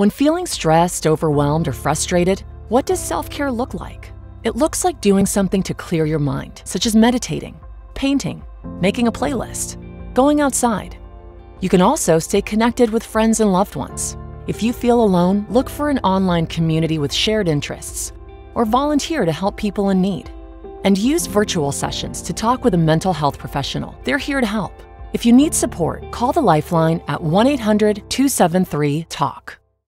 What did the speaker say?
When feeling stressed, overwhelmed, or frustrated, what does self care look like? It looks like doing something to clear your mind, such as meditating, painting, making a playlist, going outside. You can also stay connected with friends and loved ones. If you feel alone, look for an online community with shared interests or volunteer to help people in need. And use virtual sessions to talk with a mental health professional. They're here to help. If you need support, call the Lifeline at 1 800 273 TALK.